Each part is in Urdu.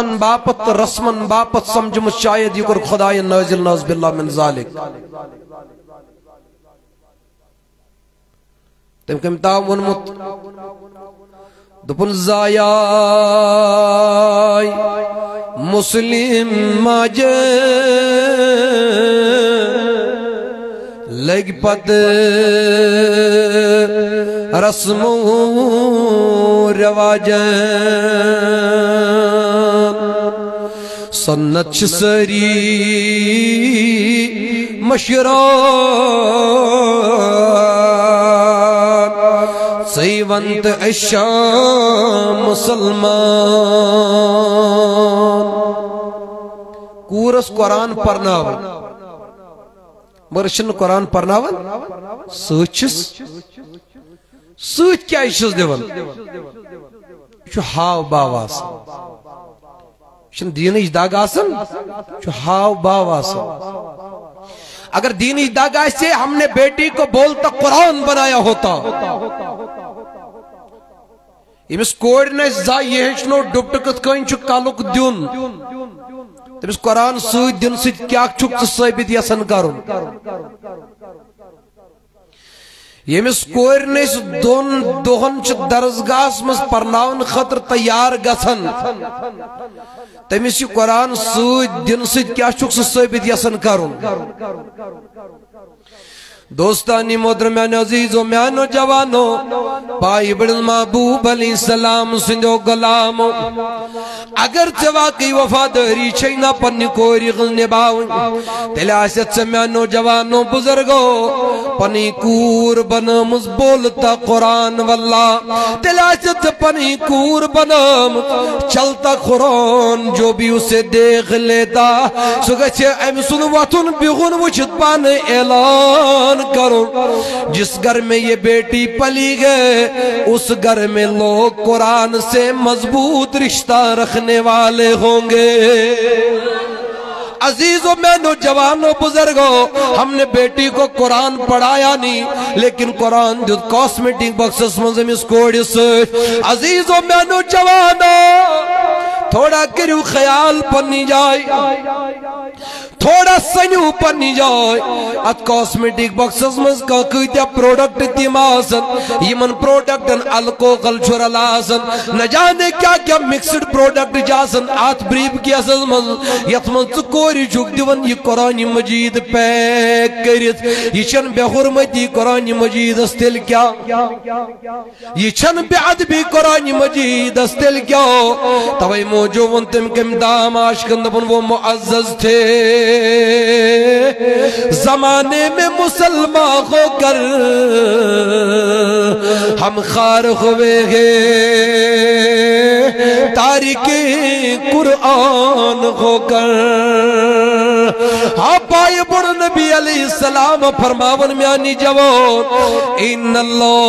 رسمن باپت رسمن باپت سمجھ شاید یہ کر خدای نازل ناز باللہ من ذالک. تم کم تام ونمت. دپن زایائی، مسلم ماجے، لگ پت رسم و رواج سنت سری مشران سیونت اشام مسلمان کورس قرآن پرناون مرشن قرآن پرناون سوچس سوچ کیا اشس دیون؟ چو ہاو باواس شن دینج داگ آسن؟ چو ہاو باواسن اگر دینی داگ سے ہم نے بیٹی کو بولتا قرآن بنایا ہوتا۔ امس کوڑ نے زا یہ ہچنو ڈپٹ کت کن چھ کالک دیون۔ تمس قرآن سوید دن سید کیا چھک ثابت یسن کرن یمس کور نس دون دہن چھ درسگاہس مز پرناون خطر تیار گسن تمس یہ قرآن سوید دن سید کیا چھک ثابت یسن کرن۔ دوستانی محترمیان عزیزو میانو جوانو پائی بڑن محبوب علیہ السلام سندو غلامو اگر واقعی وفاداری چھینا پنی کوری غل نباون تیل آسیت سے میانو جوانو بزرگو پنی کور بنامز بولتا قرآن واللہ تیل آسیت سے پنی کور بنام چلتا قرآن، جو بھی اسے دیکھ لیتا سگا چھے ایم سنواتن بیغن وچت پانے اعلان کرو، جس گھر میں یہ بیٹی پلی گئے اس گھر میں لوگ قرآن سے مضبوط رشتہ رکھنے والے ہوں گے۔ عزیزوں میں نوجوانوں بزرگوں ہم نے بیٹی کو قرآن پڑھایا نہیں، لیکن قرآن جو کاسمیٹک بکسس منظم اس کوڑی سے عزیزوں میں نوجوانوں تھوڑا کریو خیال پنی جائے۔ تھوڑا سنیو پنی جائے۔ ات کاسمیٹک بکسس مز کا کتیا پروڈکٹ تیم آسن یمن پروڈکٹن الکوکل چھر لاسن نہ جانے کیا کیا مکسڈ پروڈکٹ جاسن آت بریب کی اساس مز یت من ژکوری چھک دیون۔ یہ قرآن مجید پیک کرت یہ چھن بے حرمتی قرآن مجید استل کیا۔ یہ چھن بے عدبی قرآن مجید استل کیا۔ توئی موجون تم کم دام آشکن دبن وہ معزز تھے۔ زمانے میں مسلمان ہو کر ہم خار ہوئے گے تاریخ قرآن ہو کر آپ آئے بڑھ نبی علیہ السلام فرماون میں آنی جوان، ان اللہ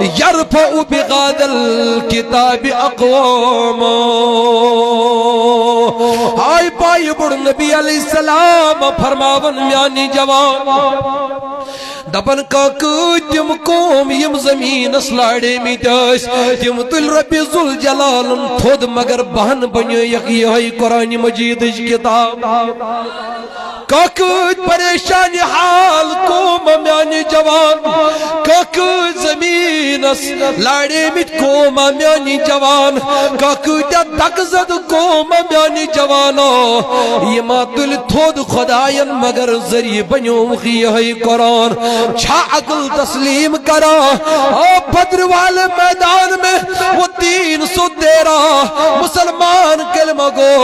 یرفع بغاد الكتاب اقوام آئی پائی بڑھ نبی علیہ السلام، فرماون میں آنی جوان دبن کا تم قوم، یم زمین اسلاڑے می دس تم تل رب ذل جلال تھود مگر بہن بنیو یک یہ قرآن مجید کتاب. کاکت پریشان حال قوم میانی جوان کاکت زمین اس لاڑے میت میانی جوان کاکت دکزد قوم میانی جوانو یہ ما تل تھود خداین مگر ذریع بنیو خیہ قرآن۔ چھا عقل تسلیم کرا بدر والے میدان میں وہ تین سو تیرہ مسلمان کلمہ گو۔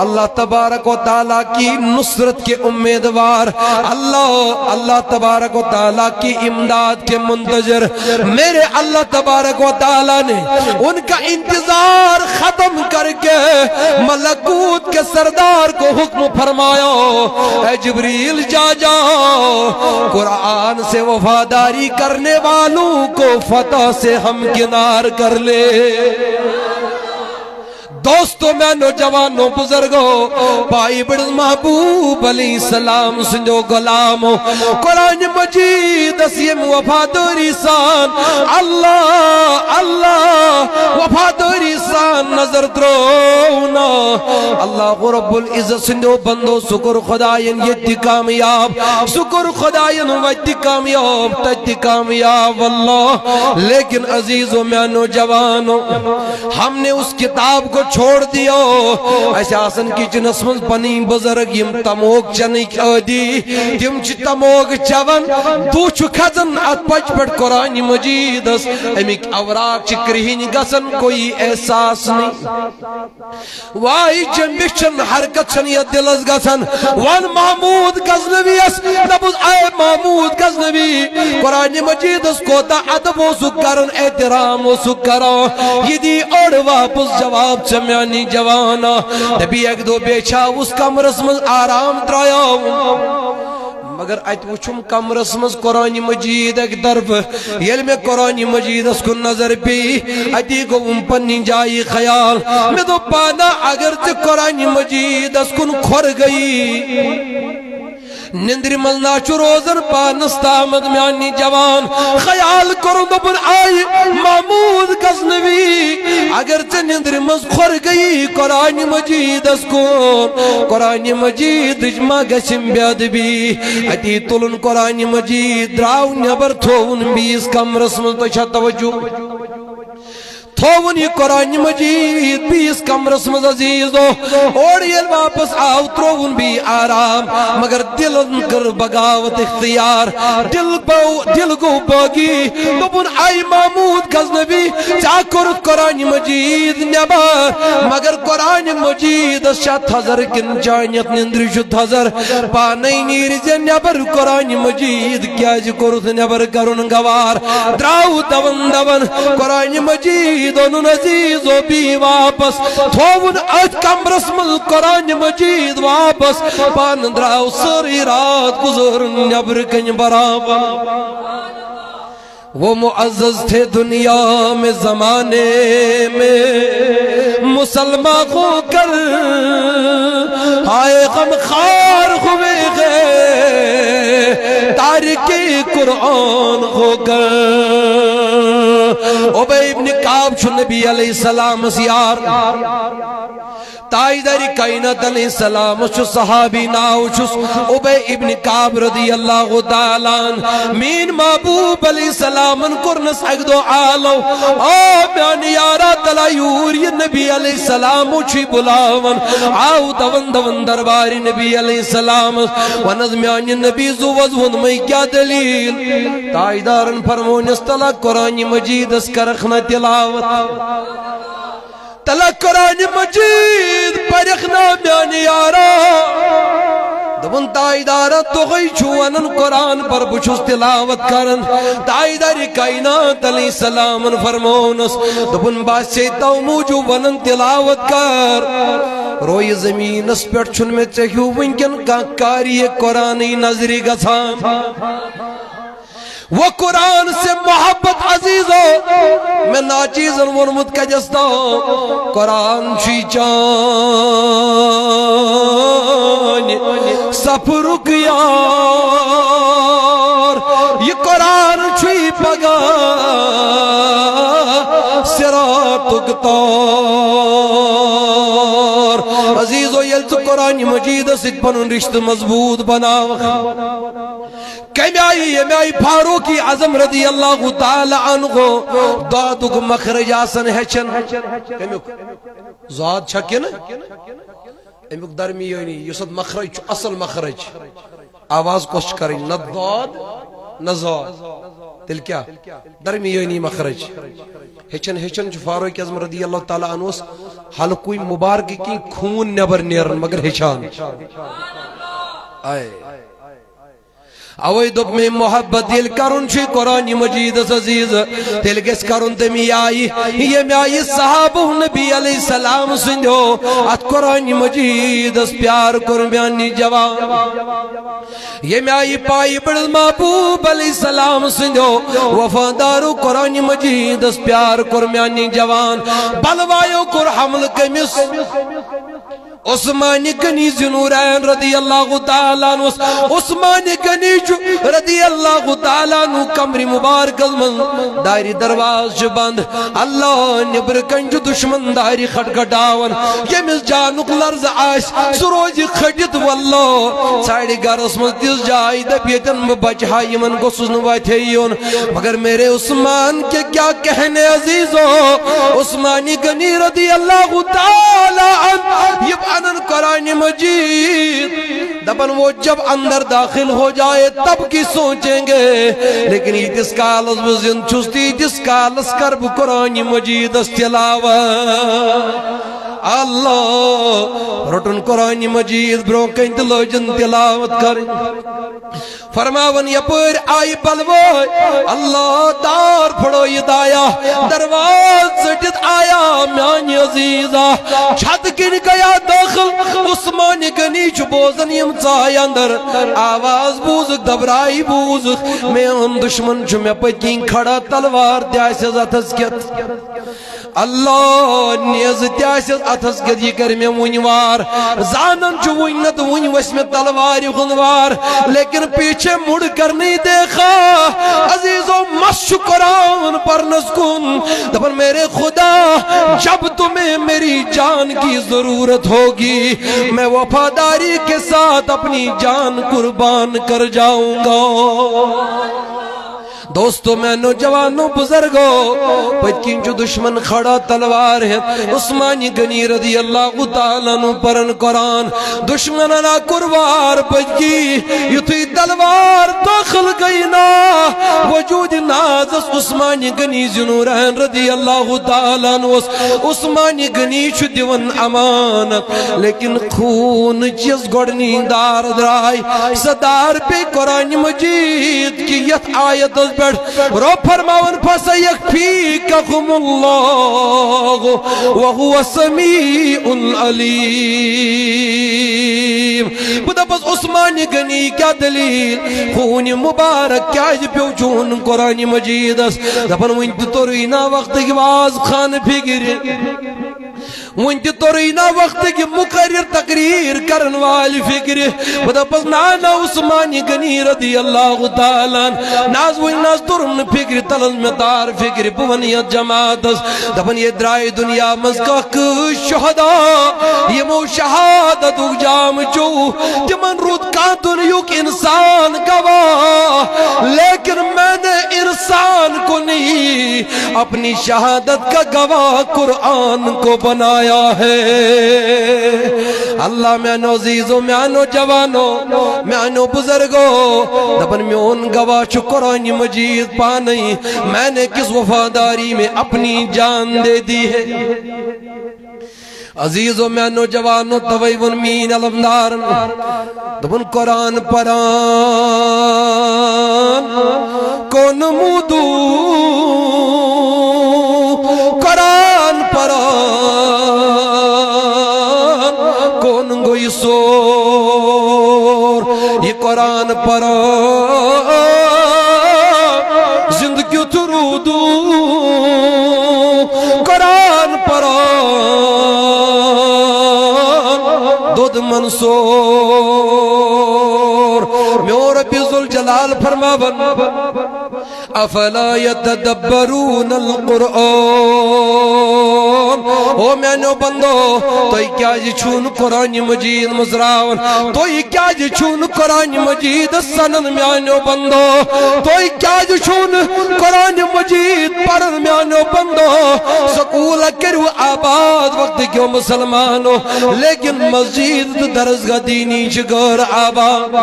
اللہ تبارک و تعالیٰ کی نصر نصرت کے امیدوار اللہ اللہ تبارک و تعالیٰ کی امداد کے منتظر۔ میرے اللہ تبارک و تعالیٰ نے ان کا انتظار ختم کر کے ملکوت کے سردار کو حکم فرمایا، اے جبریل جا جاؤ قرآن سے وفاداری کرنے والوں کو فتح سے ہم گنار کر لے۔ دوستو، میں نوجوانوں، بزرگوں پائی بڑھ، محبوب علیہ السلام سنجو غلامو قرآن مجید اسیم وفاداری سان، اللہ اللہ وفادوری سان، نظر ترونا اللہ رب العزت سندو بندو سکر خداین، یہ تی کامیاب سکر خداین وجد کامیاب تجد کامیاب، اللہ، لیکن عزیز میں نوجوانوں، ہم نے اس کتاب کو چھوڑ دیا ایسے آسن کی جنس من پنی بزرگ، یم تموک چنک عادی تم چھ تموک چون تو چھ کھزن ات پچ پٹ قرآن مجید اس۔ امیک اوراق چھ کرہین گسن کوئی احساس نہیں وائی جنبشن حرکت چن یا دل از گسن۔ وان محمود گزنوی اس۔ نبوز اے محمود گزنوی قرآن مجید اس کو تا عدب و سکرن، احترام و سکرن۔ یہ دی اور واپس جواب درمیانی جوانا، نبی ایک دو بیچا اس کمرس من آرام ترایا مگر ات وچھم کمرس مز قرآن مجید ایک درب یل میں قرآن مجید اس کو نظر پی۔ اتی کو ام پنی جائی خیال۔ میں دو پانا اگر تی قرآن مجید اس کو کھر گئی۔ نندر ملنا چو روزن پانس تامد میانی جوان. خیال کرن دبن آئی، محمود کسنوی اگر چه نندر مز خور گئی، قرآن مجید اس کو قرآن مجید جمع گشم بیاد بی. اتی تلن قرآن مجید دراؤ نبر تھون بیس، کم رسم تو چھا توجہ تھوون یہ قرآن مجید، بیس کمرس مز عزیزو اور یہ واپس آو ترون بھی آرام، مگر دل کر بغاوت اختیار، دل بو دل گو باگی دبن آئی محمود غزنبی چا کرت قرآن مجید نبار، مگر قرآن مجید شت ہزر کن جانیت نندر شد ہزر پانی نیر زن نبر، قرآن مجید کیا جی کرت نبر کرن گوار، دراو دون دون قرآن مجید دونوں عزیز و واپس. تھوون ات کمرس مل قرآن مجید واپس. پاندراو سری رات گزر، نبر کن برابر. وہ معزز تھے دنیا میں زمانے میں. مسلمان ہو کر آئے غم خار ہوئے گئے. تارکی قرآن ہو کر۔ عبی ابن قاب چھو نبی علیہ السلام سیار تائیداری کائنات علیہ السلام چھو صحابی ناو چھو عبی ابن قاب رضی اللہ تعالان مین محبوب علیہ السلام کرنس اگ دو آلو۔ آو بیانی یارا تلایور یہ نبی علیہ السلام چھو بلاون۔ آو دون دون درباری نبی علیہ السلام۔ ونظمیانی نبی زوز ونمائی کیا دلیل۔ تائیدارن فرمونس تلا قرآن مجید۔ اس کرخنا تلاوت. تلا قرآن مجید پرخنا بیانی یارا. دبن تائیدارا تو غی چھوانن قرآن پر بچھس تلاوت کرن. تائیداری کائنات علیہ السلام فرمونس. دبن باسی تو موجو ونن تلاوت کر. روی زمین اس پر چھن میں چہیو ونکن کا کاری قرآنی نظری گسان. وہ قرآن سے محبت عزیز ہو، میں ناچیز ورمت کا جستا ہوں قرآن چی چان سفرک یار، یہ قرآن چی پگار سراتک تار عزیز و یلت قرآن مجید سکھ پنن رشت مضبوط بناو کمی آئی یہ میں آئی فاروقی عظم رضی اللہ تعالی عنہ. دادک مخرج آسن ہیچن زاد چھکے نا؟ امیک درمی یعنی یسد مخرج اصل مخرج. آواز کوشش کریں، نہ داد، نہ زاد. تل کیا؟ درمی مخرج ہیچن ہیچن جو فاروق عظم رضی اللہ تعالی عنہ حلقوی مبارک کی خون نبر نیرن مگر ہیچان آئے. اوی دب میں محبت دل کرن چھ قرآن مجید عزیز، دل گس کرن تمی آئی، یہ میں آئی صحابہ نبی علیہ السلام سندھو، ات قرآن مجید اس پیار کرن بیانی جوان یہ میں آئی پائی بڑھ محبوب علیہ السلام سندھو وفادارو قرآن مجید اس پیار کرن بیانی جوان بلوائیو کر حمل کمیس عثمان گنی زنورین رضی اللہ تعالیٰ عنہ عثمان گنی جو رضی اللہ تعالیٰ عنہ کمری مبارک من داری درواز جو بند. اللہ نبر کنج دشمن داری خٹ کھٹاون یمیس جانک لرز آش سروج خٹت واللہ. ساڑی گر اسمت تیز جائی. دا پیتن بچہائی من کو سزنوا تھیون مگر میرے عثمان کے کیا کہنے عزیزو. عثمانی گنی رضی اللہ تعالیٰ عنہ یہ انن قرآن مجید۔ دبن وہ جب اندر داخل ہو جائے تب کی سوچیں گے۔ لیکن یہ جس کالس بزن چھستی جس کالس کرب قرآن مجید استلاوہ اللہ رٹن قرآن مجید برو کن تلوجن تلاوت کر۔ فرماون یپر آئی بلوئی اللہ دار پھڑو یہ دایا۔ درواز سٹت آیا میانی عزیزہ۔ چھت کن گیا داخل، عثمان گنی چھ بوزن یم چاہی اندر۔ آواز بوزک دبرائی بوزک میں ان دشمن چھ میں پتین کھڑا تلوار دیائی سے تذکیت اللہ نیز دیائی سے تیاسیز اتھس گدی کر میں ونوار زانن چو ونت ون وس میں تلواری خنوار لیکن پیچھے مڑ کر نہیں دیکھا۔ عزیزو، مس شکران پر نسکن دبن میرے خدا جب تمہیں میری جان کی ضرورت ہوگی، میں وفاداری کے ساتھ اپنی جان قربان کر جاؤں گا۔ دوستو، میں نوجوانوں بزرگو پتکین جو دشمن کھڑا تلوار ہے، عثمانی گنی رضی اللہ تعالیٰ نو پرن قرآن دشمن انا کروار پتکی یتوی تلوار داخل گئی نا وجود نازس عثمانی گنی زنورین رضی اللہ تعالیٰ نو عثمانی گنی چو دیون امانت لیکن خون چیز گوڑنی دار درائی، صدار پہ قرآن مجید کی یت آیت از اس پر رو فرماون فسیکفیکہم اللہ وہو سمیع العلیم بدا بس عثمان گنی کیا دلیل؟ خون مبارک کیا جی پیو چون قرآن مجید اس دفن وانت تورینا وقت کی باز خان فکر ونت تورینا وقت کی مقرر تقریر کرن والی فکر۔ بدا پس نانا عثمانی گنی رضی اللہ تعالیٰ۔ ناز وین ناز ترن فکر تلن میں دار فکر پونیت جماعت دبن یہ درائی دنیا مزگاک شہدہ یہ مو شہادت جام جو تمن رود کاتن یوک انسان گواہ لیکن میں نے انسان کو نہیں اپنی شہادت کا گواہ قرآن کو بنایا آیا ہے۔ اللہ میں نو عزیزو میں نو جوانو میں نو بزرگو دبن میں ان گواہ قرآن مجید پانی میں نے کس وفاداری میں اپنی جان دے دی ہے۔ عزیزو میں نو جوانو تویون مین علمدار۔ دبن قرآن پران۔ کون مودو؟ قرآن قرآن زندگی ترو دو قرآن پر دود منصور میور بیز الجلال فرما بن افلا يتدبرون القرآن؟ او میں نو بندو تو ہی کیا جی چھون قرآن مجید مزراون؟ تو ہی کیا جی چھون قرآن مجید سنن میں نو بندو؟ تو ہی کیا جی چھون قرآن مجید پرن میں نو بندو؟ سکول کرو آباد وقت کیوں مسلمانو؟ لیکن مسجد درزگا دینی چگر آباد۔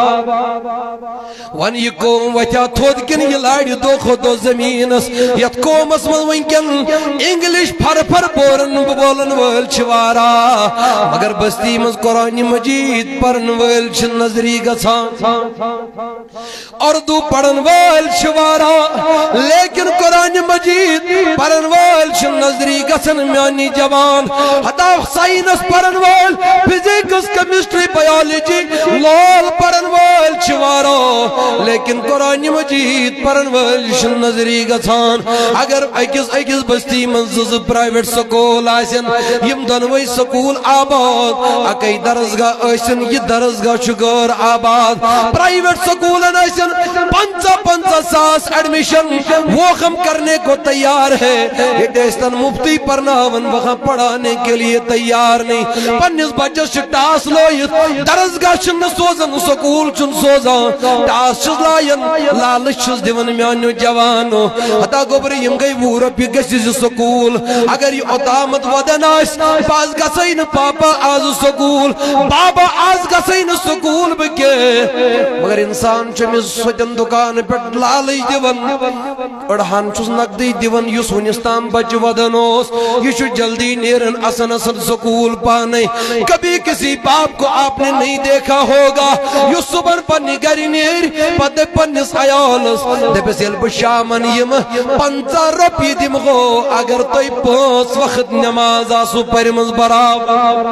ون یہ قوم وچا تھود کن یہ لاڑی دو خودو زمین یت قوم اس من ونکن انگلش پھر پھر بورن بولن ول چھوارا مگر بستی مز قرآن مجید پرن ول چھ نظری گسان اردو پڑھن ول چھوارا لیکن قرآن مجید پرن ول چھ نظری گسن میانی جوان. حتا سائنس پرن وول فزیکس، کیمسٹری، بیولوجی لول پرن وول چھوارو لیکن قرآن مجید پرن وول شن نظری گسان اگر اکس اکس بستی منزز پرائیویٹ سکول آسن یم دنوی سکول آباد اکی درزگاہ آسن یہ درزگاہ شگر آباد پرائیویٹ سکول آسن پنچا پنچا ساس ایڈمیشن وہ ہم کرنے کو تیار ہے یہ دیستان مفتی پرناون وہاں پڑھانے کے لیے تیار نہیں پنیس بچہ سے ٹاس لوئیت درزگاہ چھن سوزن سکول چھن سوزن ٹاس چھز لائن لالچ چھز دیون میانو جوانو. حتا گوبری یم گئی وہ ربی گسی سکول. اگر یہ اتامت ودن آس باز گسین پاپا آز سکول. بابا آز گسین سکول بکے. مگر انسان چمیز سجن دکان پر لالی دیون. اڑھان چھس نقدی دیون یس ونستان بچ ودن اوس یہ چھو جلدی نیرن اسن اسن سکول پانے. کبھی کسی باپ کو آپ نے نہیں دیکھا ہوگا. یو صبر پنی گری نیر پتے پنیس آیالس دبس یل بشامن یم، پنچا رپی دم گو اگر توی پانس وقت نماز آسو پرمز برابر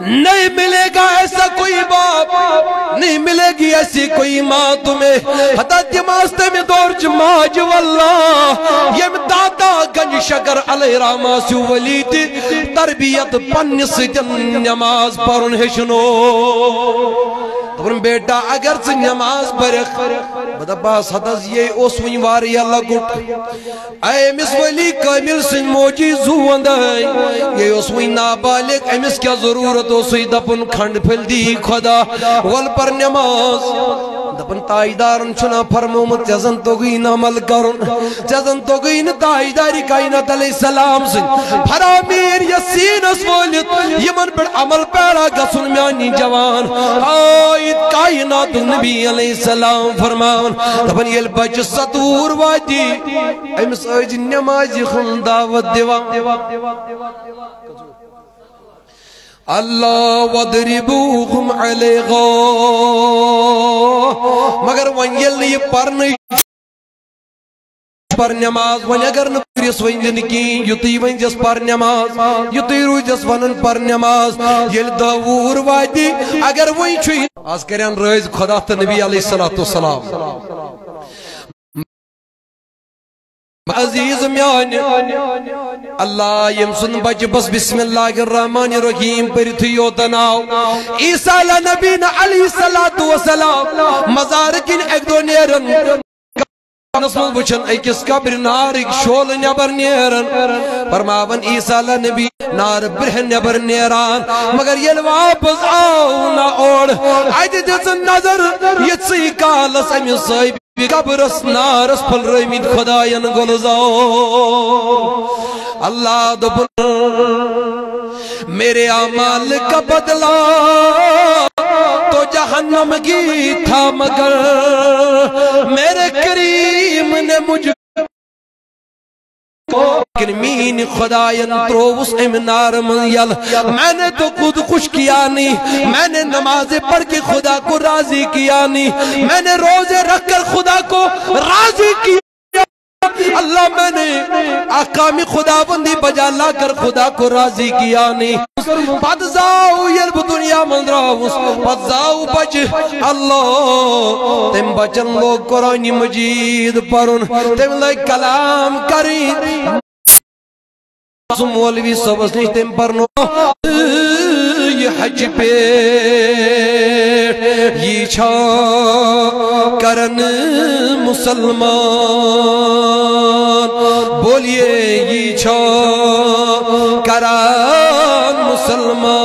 نہیں ملے گا ایسا کوئی باپ نہیں ملے گی ایسی کوئی ماں تمہیں حتی دماستے میں دور جماج واللہ. یہ دادا گنج شکر علیہ راما سیو ولی تھی تربیت پن سجن نماز پرن ہشنو دبرن بیٹا اگر سے نماز برخ بدا باس حدث یہ اس ونی واری اللہ گٹ اے مس ولی کامل سن موجی زوند یہ اوس ونی نابالک امس کیا ضرورت ہو سی دپن کھنڈ پھل دی خدا۔ ول پر نماز۔ دپن تائیدارن چھنا فرمومت جزن تو گئی عمل کرن جزن تو گئی تائیداری کائنات علیہ السلام سن۔ فرامیر یسین اس ولیت یمن پر عمل پیرا گسن میانی جوان۔ آئی کائنات نبی علیہ السلام فرمان۔ دبن یل بچ ستور وادی۔ امس اج نماز خون دعوت دیوا اللہ ودربوهم علیغا مگر ون یل یہ پرنی پر نماز ون اگر نپریس ون دن کی، یتی ون جس پر نماز، یتی روی جس ونن پر نماز۔ یل دور وادی، اگر ون چھوئی آز کرین رئیز خدا تا نبی علیہ السلام عزیز میان، اللہ یم سن بچ بس بسم اللہ الرحمن الرحیم پر تھیو تناو۔ عیسیٰ لنبینا علیہ السلام مزارکن ایک دو نیرن۔ نسل وچن ایکس قبر نار، ایک شول نبر نیرن۔ فرماون عیسیٰ علیہ نبی نار برہ نبر نیران۔ مگر یل واپس آو نا اوڑ آئید دیزن نظر، یہ سی کالس امی صاحب قبرس نارس پھل رمید خداین گلزاو اللہ دبن میرے عمال کا بدلا تو جہنم کی تھا مگر میرے کریم نے مجھ لیکن مین خدایان تروس امنار من یل. میں نے تو خود خوش کیا نہیں. میں نے نماز پڑھ کے خدا کو راضی کیا نہیں. میں نے روزے رکھ کر خدا کو راضی کیا. اللہ میں نے احکام خدا بندی بجا لا کر خدا کو راضی کیا نہیں. پد زاو یلب دنیا من راوس. پد زاو بچ اللہ تم بچن لوگ قرآن مجید پرن تم لگ کلام کریں. مولوی صبح نہیں تم پرنو یہ حج پہ یہ چھا کرن مسلمان. بولیے یہ چھا کرن مسلمان.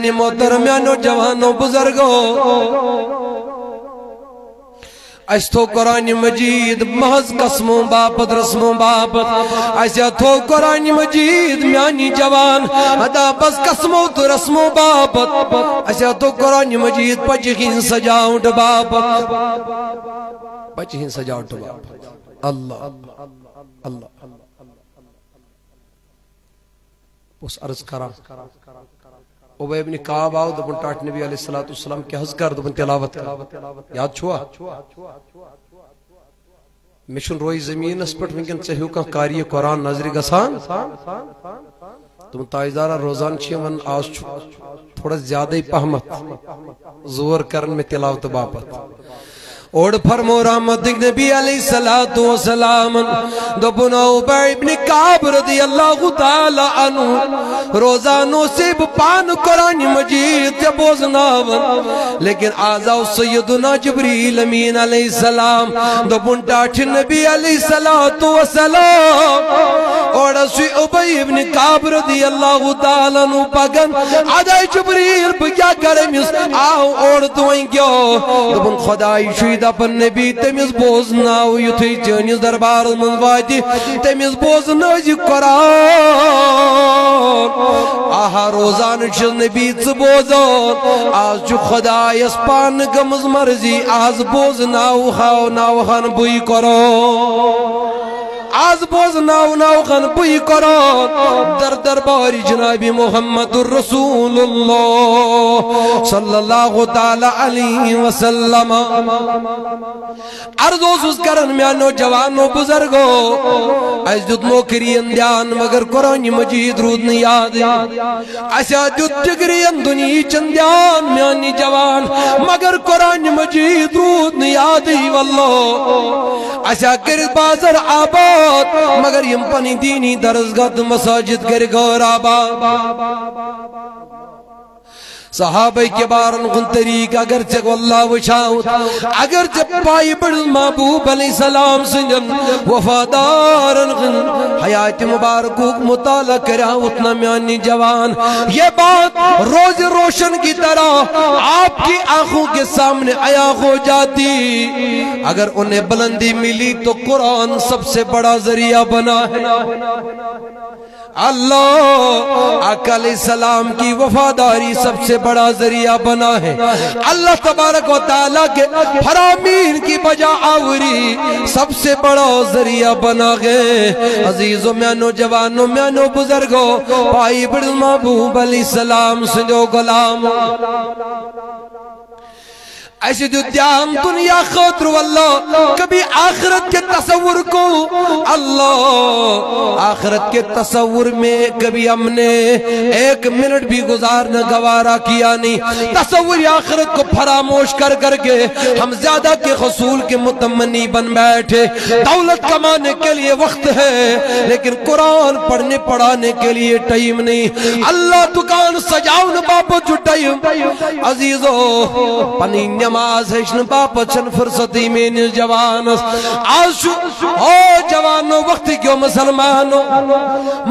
عزیزانی محترمیانو جوانو بزرگو اس تو قرآن مجید محض قسموں باپت رسموں باپت ایسا تو قرآن مجید میانی جوان ادا بس قسموں تو رسموں باپت ایسا تو قرآن مجید پچھین سجاؤٹ باپت پچھین سجاؤٹ باپت اللہ اللہ اس عرض کرا اوبے ابن کعب آو دبن ٹاٹ نبی علیہ السلام کے حض کر دبن تلاوت کر۔ یاد چھوا؟ مشن روئی زمین اس پٹ ونکن چہیو کا کاری قرآن نظری گسان تم تائزارہ روزان چھے من آس تھوڑا زیادہ ہی پہمت۔ زور کرن میں تلاوت باپت۔ اوڑ فرمو رحمت نبی علیہ السلام دبنا عبی ابن کعب رضی اللہ تعالی عنہ، روزانو سے بپان قرآن مجید سے بوزناون، لیکن آزاو سیدنا جبریل امین علیہ السلام دبن ٹاٹھ نبی علیہ السلام اوڑ سوی عبی ابن کعب رضی اللہ تعالی عنہ پگن آدھائی جبریل بکیا کرمیس آو اوڑ دوئیں گیو دبن خدای شوید دپن نبی تمس بوزناو یتھے چٲنِس دربارس منٛز واتہِ تمس بوزنٲزِ قرآن. آہا روزان چھُس نبی ژٕ بوزان. آز چھُ خۄدایس پانہٕ گٔمٕژ مرضی آز بوزناو ہاو ناو ہن بٕے قرآن. آز بوز ناو ناو خان بوئی قرآن در درباری جناب محمد الرسول اللہ صلی اللہ تعالی علیہ وسلم. عرض اوسوس کرن میانو جوانو بزرگو ایس دیت موکرین دیان مگر قرآن مجید رود نیاد. ایسا دیت ڈگرین دنی چند دیان میانی جوان مگر قرآن مجید رود نیادی واللہ ایسا کرد بازر آباد مگر یم پنی دینی درزگت مساجد گر گور آباد۔ صحابہ کے بارن کن طریق اگر چک واللہ وشاوت اگر چک پائی بڑھ محبوب علیہ السلام سنجن وفادارن کن حیات مبارکو مطالعہ کرا اتنا میانی جوان۔ یہ بات روز روشن کی طرح آپ کی آنکھوں کے سامنے آیا ہو جاتی۔ اگر انہیں بلندی ملی تو قرآن سب سے بڑا ذریعہ بنا ہے۔ اللہ آقا علیہ السلام کی وفاداری سب سے بڑا ذریعہ بنا ہے۔ اللہ تبارک و تعالیٰ کے فرامین کی بجا آوری سب سے بڑا ذریعہ بنا گئے عزیزوں میانو جوانوں میانو بزرگوں پائی بڑھ محبوب علیہ السلام، سنجو، غلام۔ ایسے جو دیان دنیا خطر واللہ، کبھی آخرت کے تصور کو، اللہ، آخرت کے تصور میں کبھی ہم نے ایک منٹ بھی گزارنا گوارا کیا نہیں۔ تصور آخرت کو فراموش کر کر کے ہم زیادہ کے خصول کے متمنی بن بیٹھے۔ دولت کمانے کے لیے وقت ہے، لیکن قرآن پڑھنے، پڑھانے کے لیے ٹائم نہیں۔ اللہ دکان سجاؤن باپو جو ٹائم۔ عزیزو پنی نماز ہیچن باپت چن فرصتی میں جوانس آج او جوانو، وقت کیوں مسلمانو؟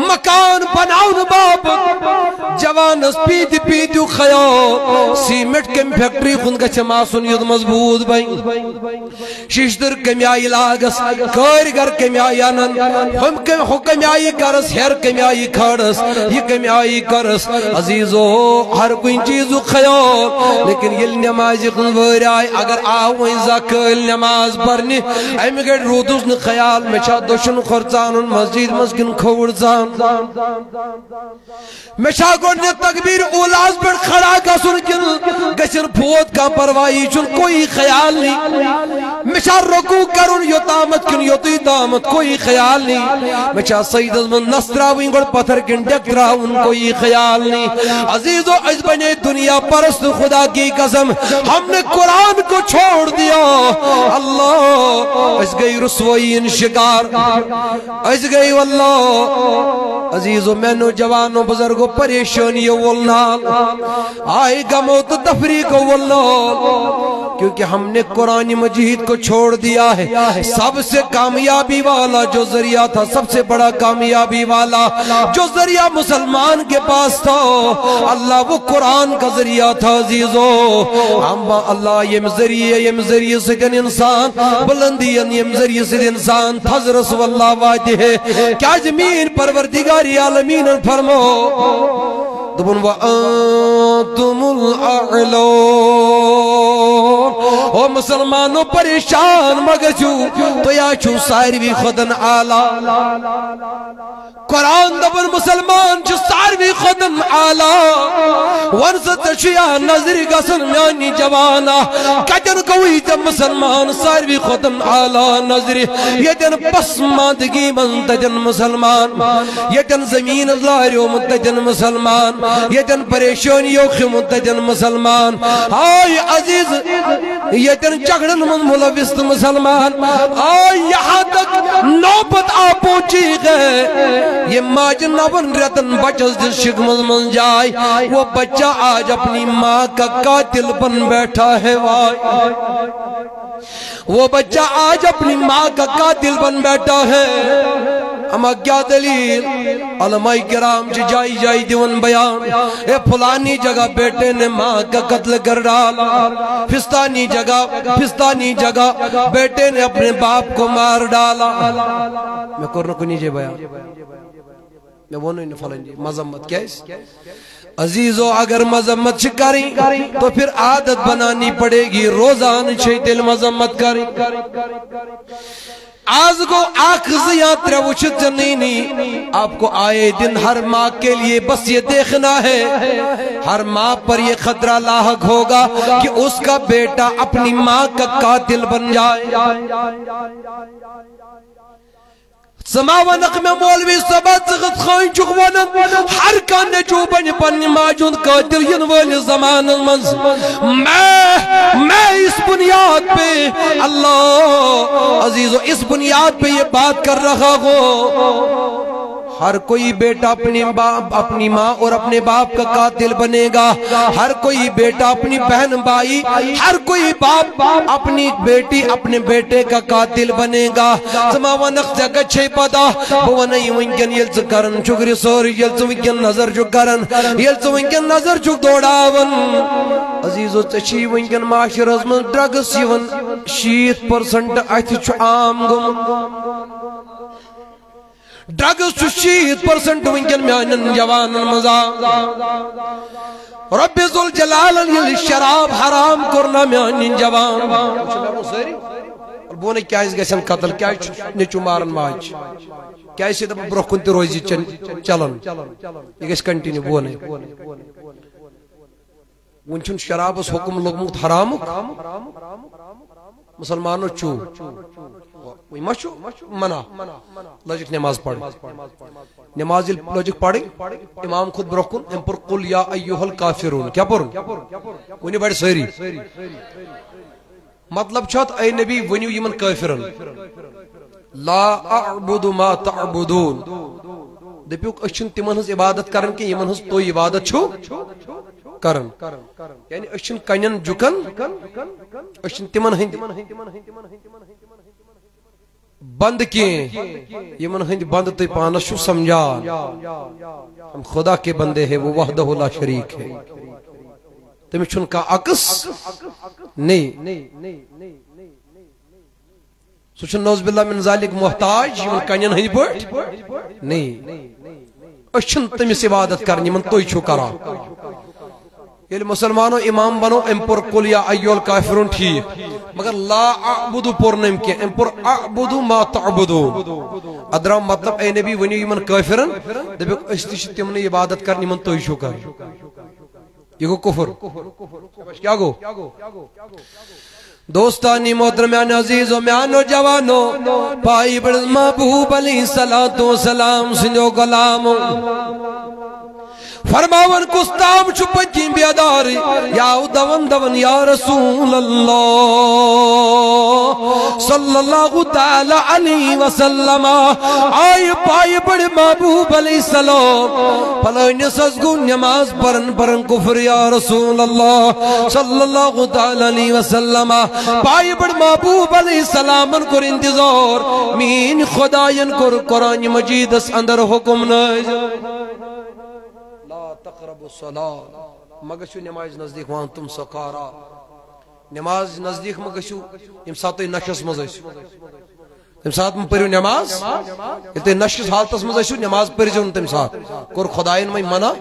مکان بناؤن باپت جوانس پیتی پیتی خیو۔ سیمٹ کم فیکٹری خون گچھ ماسون ید مضبوط بھائی۔ ششتر کمی آئی لاغس کارگر کمی آئی ہم کم حکم آئی کرس ہر کمی آئی کھڑس یہ کمی آئی کرس عزیزو، ہر کوئی چیزو خیال لیکن یل نماز خنور آئی اگر آوائیں زکل نماز پرنی ایم گڑ رودوز نے خیال میں چاہ دوشن خرچان مسجد مسکن کھوڑ زان۔ میں چاہ گوڑنے تکبیر اولاز پر کھڑا کا سن کن گشن پھوت کا پروائی چن کوئی خیال نہیں۔ میں چاہ رکو کرن، یو تامت کن، یو تی تامت کوئی خیال نہیں۔ میں چاہ سید از من نستراوین گوڑ پتھر کن ڈک راون کوئی خیال نہیں۔ عزیز و عز بنے دنیا پرست خدا کی قسم، ہم نے کوئی قرآن کو چھوڑ دیا۔ اللہ اس گئی رسوئی ان شکار اس گئی واللہ۔ عزیز و میں نو جوانو بزرگو پریشانی والنال آئے گا موت تفریق والنال کیونکہ ہم نے قرآن مجید کو چھوڑ دیا ہے۔ سب سے کامیابی والا جو ذریعہ تھا، سب سے بڑا کامیابی والا جو ذریعہ مسلمان کے پاس تھا، اللہ وہ قرآن کا ذریعہ تھا، عزیزو۔ ہم اللہ یم ذریعہ یم ذریعہ سکن انسان بلندی یم ذریعہ سکن انسان تھز رسول اللہ واتی ہے کیا زمین پروردگاری عالمین فرمو دبن وَأَنْتُمُ الْأَعْلَوْنَ او مسلمانوں پریشان مگر چھو تو یا چھو ساروی خودن آلہ قرآن دبن مسلمان چھو ساروی خودن آلہ ورزت شیا نظر گسن میانی جوانا. کجن کوئی جب مسلمان ساروی خودن آلہ نظر. یدن پسماندگی من تجن مسلمان. یدن زمین لاریو متجن مسلمان. یتن پریشانیو خمتجن مسلمان آئی عزیز یتن چگڑن من ملوست مسلمان آئی یہاں تک نوبت آ پہنچی گئے یہ ماج نون رتن بچس دل شکمز من جائے۔ وہ بچہ آج اپنی ماں کا قاتل بن بیٹھا ہے وائی وہ بچہ آج اپنی ماں کا قاتل بن بیٹھا ہے۔ اما کیا دلیل؟ علماء کرام چی جائی جائی دیون بیان۔ اے پھلانی جگہ بیٹے نے ماں کا قتل کر ڈالا۔ فستانی جگہ فستانی جگہ، بیٹے نے اپنے باپ کو مار ڈالا۔ میں کرنا کو نیجے بیان۔ میں وہ نہیں فلن جی مذمت کیا اس؟ عزیزو، اگر مذمت شکاری، تو پھر عادت بنانی پڑے گی۔ روزان چھے دل مذمت کری آز کو آنکھ زیادر وچت جنینی آپ کو آئے دن ہر ماں کے لیے بس یہ دیکھنا ہے۔ ہر ماں پر یہ خطرہ لاحق ہوگا کہ اس کا بیٹا اپنی ماں کا قاتل بن جائے۔ سماوہ نقم مولوی سبت سبات خان خواہن ونن ہر کان جو بنی پنی ماجون قاتل ین ینوالی زمان منز میں میں اس بنیاد پہ. اللہ عزیزو، اس بنیاد پہ یہ بات کر رہا ہوں ہر کوئی بیٹا اپنی باپ اپنی ماں اور اپنے باپ کا قاتل بنے گا۔ ہر کوئی بیٹا اپنی بہن بائی ہر کوئی باپ اپنی بیٹی اپنے بیٹے کا قاتل بنے گا۔ زماوہ نقص جگہ چھے پتا وہ نہیں ونکن یلز کرن چکری سوری یلز ونکن نظر جو کرن۔ یلز ونکن نظر جو دوڑاون۔ عزیزو تشی ونکن معاشر ازمن ڈرگس یون۔ شیت پرسنٹ ایت چھو عام گم۔ ڈرگز چھو شیت پرسنٹ ونکن میانن جوانن مزا. رب ذل جلال یل شراب حرام کرنا میانن جوان. بونے کیا اس گسن قتل کیا نچو مارن ماج کیا اسی دب برخ کنتی روزی چلن؟ یہ گس کنٹینیو بونے؟ ونچن شراب اس حکم لگمت حرام مسلمانو چو؟ وہی مشو منا لجک نماز پڑھ. نماز لجک پڑھ امام خود برکن. ام پر قل یا ایوہ الکافرون. کیا پڑھن ونی بڑھ سری مطلب چھت اے نبی ونیو یمن کافرن. لا اعبد ما تعبدون. دپیوک اچھن تمن ہز عبادت کرن کہ یمن ہز تو عبادت چھو؟ کرن. یعنی أسۍ چھِنہٕ اچھن کنین جکن اچھن تمن ہند بند کی یمن ہند بند تی پانس شو سمجھا ہم خدا کے بندے ہیں، وہ وحدہ لا شریک ہے. تمہیں چھن کا عکس نہیں. سو چھن نوز باللہ من ذالک محتاج، یمن کنین ہند پٹ نہیں. اچھن تمس عبادت کرنی، من توی چھو کرا. یل مسلمانو امام بنو، ام پر قل یا ایول کافرون ٹھیک مگر لا اعبدو پر نم کی ام پر اعبدو ما تعبدو۔ ادرام مطلب اے نبی ونی یمن کافرن دبیک اس تش تمن عبادت کرنی من توی چھو کر۔ یہ گو کفر۔ کیا گو دوستانی محترمیان عزیز و میانو، جوانو پائی بڑھ محبوب علیہ السلام سنجو، غلامو۔ فرماون، کستام چھو پجیم بیاداری، یا دون دون یا رسول اللہ صلی اللہ تعالی علیہ وسلم آئی پائی بڑی محبوب علیہ السلام پلائن سزگو نماز پرن پرن کفر یا رسول اللہ صلی اللہ تعالی علیہ وسلم پائی بڑی محبوب علیہ السلام ان کر انتظار، مین خداین کر قرآن مجید اس اندر حکم نائج تقرب الصلاة۔ مگشو نماز نزدیک وان تم سکارا نماز نزدیک مگشو یم ساتھ نشس مزیسو تم ساتھ میں پریو نماز یہ تے نشس حالتس مزیسو نماز پریو تم ساتھ. کور خدایین میں منع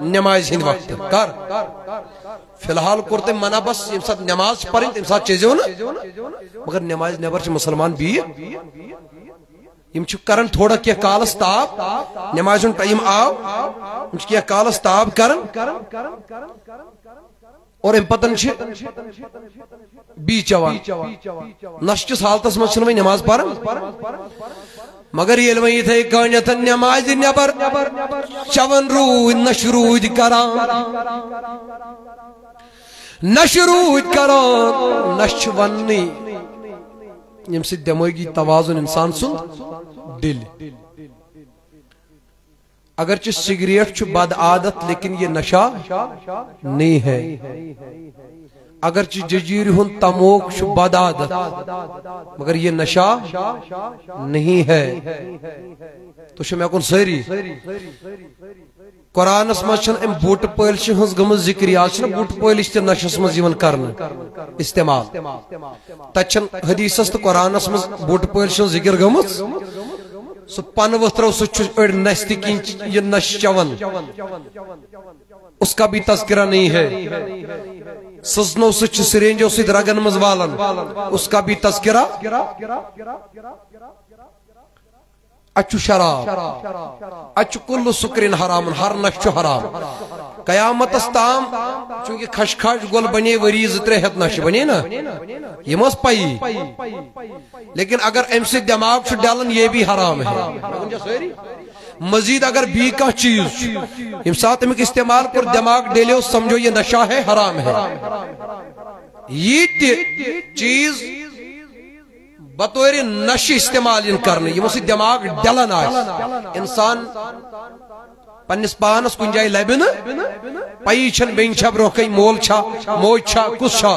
نماز ہند وقت. کر. فی الحال کرتے منع بس یم ساتھ نماز پرین، تم ساتھ چیزیو نا؟ مگر نماز نبر چھ مسلمان بھی یم چھ کرن تھوڑا کیا کالس تاب نماز ٹائم آو، یم چھ کیا کالس تاب کرن، اور ام پتن چھ بی چوان۔ نشچس حالتس من چھنوی نماز پرن مگر یل وی تھے کانیت نماز نبر، چون رود نشرود کران۔ نشرود کران، نش ونی۔ یم سے دماغی توازن انسان سن دل۔ اگرچہ سگریٹ چھو بد عادت، لیکن یہ نشہ نہیں ہے۔ اگرچہ ججیر ہن تموک چھو بد عادت، مگر یہ نشہ نہیں ہے۔ تو شو میں کن سری قرآن اس ام بوٹ پالش ہنس گمز ذکر آج بوٹ پالش تے نشس مز یون کرن استعمال۔ تچن حدیث است قرآن اس میں بوٹ پالش ذکر گمز سو پن وترو سو چھ اڑ یہ نش چون اس کا بھی تذکرہ نہیں ہے۔ سزنو سو سرینجو سید رگن مز والن۔ اس کا بھی تذکرہ۔ اچھو شراب اچھو کل سکرین حرام، ہر نشچو حرام۔ قیامت استام چونکہ خش خش گل بنے وری زترے ہت نش بنے نا۔ یہ مس پائی۔ لیکن اگر ام سے دماغ چھ ڈالن یہ بھی حرام ہے۔ مزید اگر بھی کا چیز یم ساتھ میں استعمال کر، دماغ ڈیلے سمجھو یہ نشہ ہے، حرام ہے۔ یہ چیز بطور نش استعمال ان کرنے یہ مجھے دماغ ڈلن انسان پنس پانس کن جائے لبن، پئی چھن، بین چھا برو کئی مول چھا، موج چھا، کس چھا۔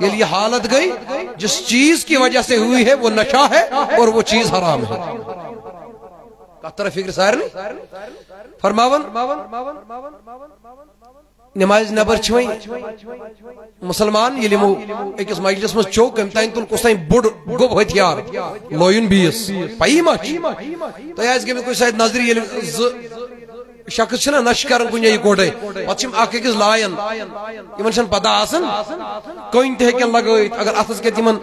یہ حالت گئی، جس چیز کی وجہ سے ہوئی ہے، وہ نشا ہے اور وہ چیز حرام ہے۔ کتر فکر سارے فرماون؟ نماز نبر چھوئی مسلمان یہ لیمو ایک اس مجلس میں چوک امتائن تل کس تائیں بڑ گوب ہتھیار لوین بیس پائی مچ تو یہ اس کے میں کوئی شاید نظری یہ شخص چھنا نش کرن کنیا یہ کوٹے۔ پتشم اکھ اکس لائن۔ یمن چھن پتہ آسن۔ کوئی تے ہکن لگویت اگر اتس کے تمن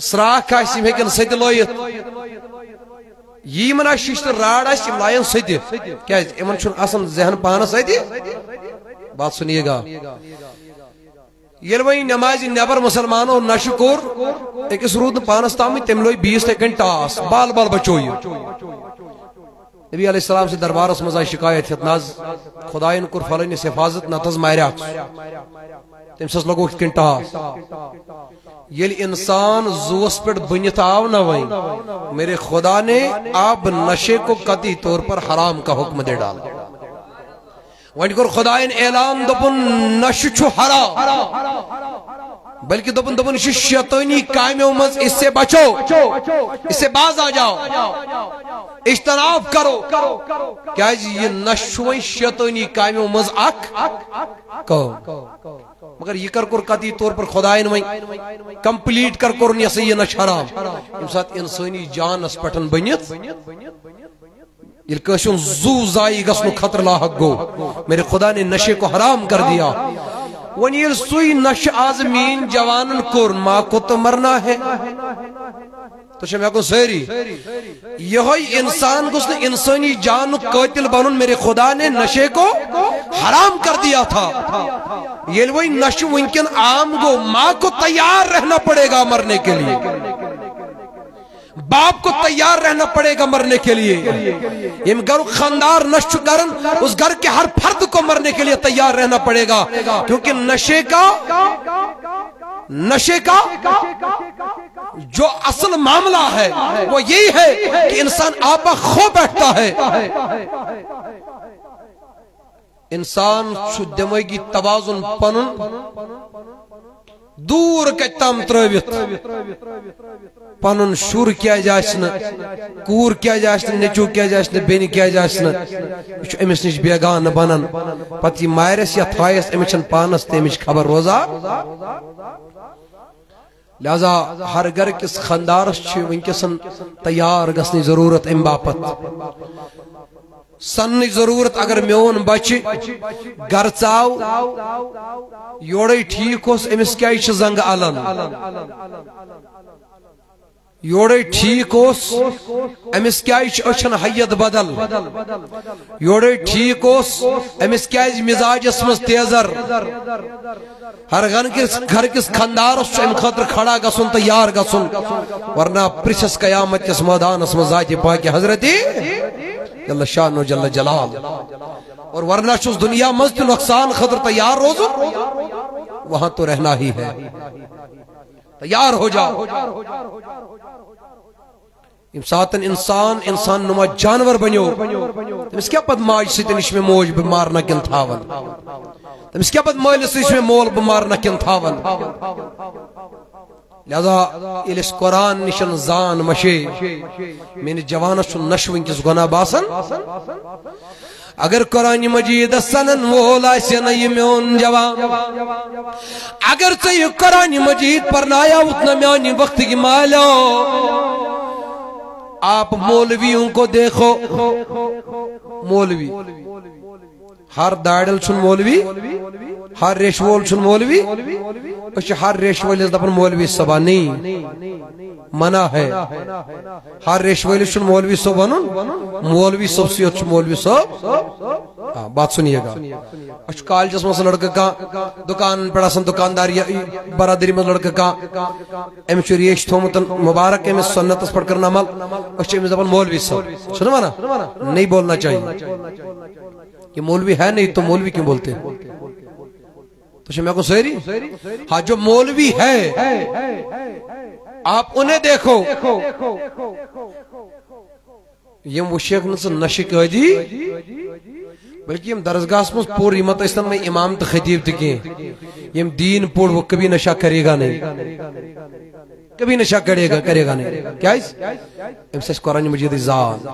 سراخ آس یم ہکن ستی لویت یہ من شش راڑ آس لائن ستی کیا یمن چھن آسن ذہن پانس ستی بات سنیے گا۔ یل وی نماز نبر مسلمانو نشکور ایکس رود پانس تامی تم لوئی بیس تکن ٹاس، بال بال بچوئی۔ نبی علیہ السلام سے دربار اس مزائی شکایت ہے، ناز خداین کر فلن اس حفاظت نتز مائریا تم سس لگو کن ٹاس۔ یل انسان زوس پر بنیت آو نہ وئی۔ میرے خدا نے آپ نشے کو قطعی طور پر حرام کا حکم دے ڈالا۔ ون کور خدائن اعلان دپن نش حرام۔ بلکہ دپن دپن یہ شیطانی کامیوں مز اس سے بچو۔ اس سے باز آ جاؤ۔ اجتناب کرو۔ کیا جی یہ نشوئی شیطانی کامیوں مز اک کہو۔ مگر یہ کر کر قطعی طور پر خدائن وئی کمپلیٹ کر کر یہ یہ نش حرام۔ یم سات انسانی جان اس پٹن بنیت۔ یہ کشن زو زائی گسنو خطر لاحق گو۔ میرے خدا نے نشے کو حرام کر دیا۔ ون یہ سوئی نش آزمین جوانن کور ماں کو تو مرنا ہے۔ تو شمی اکن سیری۔ یہ انسان گس نے انسانی جان قاتل بنن میرے خدا نے نشے کو حرام کر دیا تھا۔ یہ وہی نش ونکن عام گو۔ ماں کو تیار رہنا پڑے گا مرنے کے لیے۔ باپ کو تیار رہنا پڑے گا مرنے کے لیے۔ یم گھر خاندار نش کرن، اس گھر کے ہر فرد کو مرنے کے لیے تیار رہنا پڑے گا۔ کیونکہ نشے کا نشے کا جو اصل معاملہ ہے، وہ یہی ہے کہ انسان آپا خو بیٹھتا ہے۔ انسان چھو دماغی توازن پنن۔ دور کتام ترویت. پنن شور کیا جاشن، کور کیا جاشن، نچو کیا جاشن، بین کیا جاشن. وچ امس نش بیگان بنن. پتی مایرس یا تھایس امچن پانس تمچ خبر روزا. لہذا ہر گھر کس خاندارس چھ ونکسن تیار گسنی ضرورت ام باپت سن ضرورت اگر میون بچ گھر ژاو یورے ٹھیک اس امس کیا زنگ علن یورے ٹھیک اس امس کیا اچھن حیت بدل؟ یورے ٹھیک اس امس کیا مزاج اسمس تیزر؟ ہر گھر کس گھر کس خاندار اس ام خاطر کھڑا گسن، تیار گسن۔ ورنہ پرسس قیامت اس میدان، اس مزاج پاک حضرتی جل شان و جل جلال۔ اور ورنہ چوز دنیا مزد نقصان خطر تیار روزو، وہاں تو رہنا ہی ہے۔ تیار ہو جاؤ ساتن انسان انسان نما جانور بنیو۔ تمس کیا پت ماج سی تنش میں موج بمارنا کن تھاون۔ تمس کیا پت مال سی میں مول بمارنا کن تھاون۔ لہذا اس قرآن نشن زان مشے۔ میں جوانس چھ نش ونکس گناہ باسن۔ اگر قرآن مجید سنن وول آسے یہ میون جوان۔ اگر ژے یہ قرآن مجید پرنایا اتنا میانی وقت کی مالو۔ آپ مولویوں کو دیکھو. مولوی. ہر داڑل چھن مولوی. ہر ریش وول چھن مولوی. اس ہر ریش وول دپن مولوی صبا نہیں. منع ہے. ہر ریش وول چھن مولوی صب بنن مولوی صب سیت چھ مولوی صب ہاں، بات سنیے گا. اچھا، کالجس میں لڑکا کا، دکان پڑا سن دکاندار برادری میں لڑکا کا. ایم چھ ریش تھومت مبارک، ایم سنت اس پڑھ کر عمل. اچھ ایم دپن مولوی صب سنو مانا؟ نہیں بولنا چاہیے۔ یہ مولوی ہے نہیں تو مولوی کیوں بولتے ہیں؟ تو شمیہ کو سہری ہاں جو مولوی ہے، آپ انہیں دیکھو۔ یہ مشیق نصر نشک دی۔ بلکہ یہ درسگاہ سمس پور ایمت اسلام میں امام تو خطیب تکی یہ دین پور وہ کبھی نشہ کرے گا نہیں۔ کبھی نشہ کرے گا کرے گا نہیں۔ کیا اس امسیس قرآن مجید زان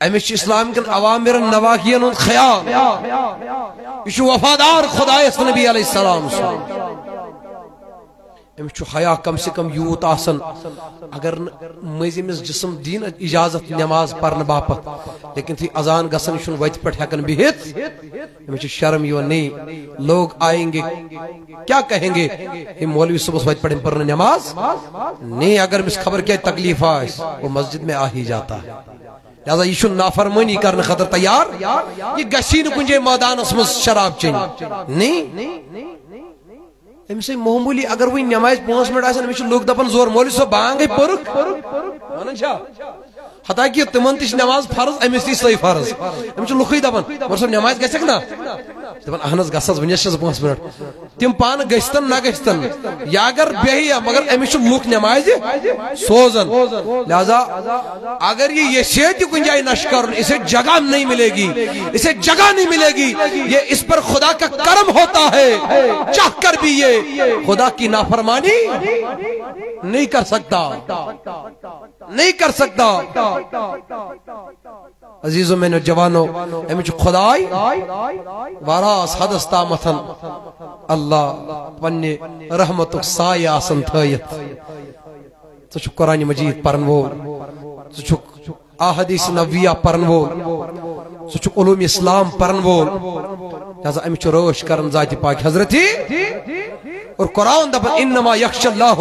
امس اسلام کن عوامر نواحین خیال۔ یہ وفادار خدا نبی علیہ السلام سلام امس حیا کم سے کم یوت آسن. اگر مز امس جسم دین اجازت نماز پرن باپت. لیکن تھی اذان گسن یہ وت پہ ہکن بہت. امس شرم یہ نہیں لوگ آئیں گے. کیا کہیں گے؟ یہ مولوی صبح وت پڑھیں پرن نماز؟ نہیں اگر مس خبر کیا تکلیف آئے، وہ مسجد میں آ ہی جاتا. ہے لہذا یہ نافرمانی کرنے خطر تیار؟ یہ گسی کنجے میدان مز شراب چین نہیں ام سے معمولی اگر وہ نماز پانچ منٹ آسان امس لوگ دپان زور مولوی صاحب، بانگ پورک حتا کہ تمن تش نماز فرض امس تھی صحیح فرض۔ امس لکھے دپان مولوی صاحب، نماز گژھک نا دپان اہن حظ گھس ونس پانچ منٹ۔ تم پان گھتن نہ گھتن یا اگر بہیا مگر امس لوک نماز سوزن۔ لہذا، اگر یہ یسیت کن جائے نش کر اسے جگہ نہیں ملے گی۔ اسے جگہ نہیں ملے گی۔ یہ اس پر خدا کا کرم ہوتا ہے۔ چاہ کر بھی یہ۔ خدا کی نافرمانی نہیں کر سکتا۔ نہیں کر سکتا۔ عزیزو میں جوانو امچ خدای واراس حدس تامتن اللہ پنی رحمت سائی آسن تھائیت تو چھو قرآن مجید پرن وول تو چھو آحدیث نویہ پرن وول تو چھو علوم اسلام پرن وول لہذا امچ روش کرن ذات پاک حضرتی اور قرآن دپن انما یخش اللہ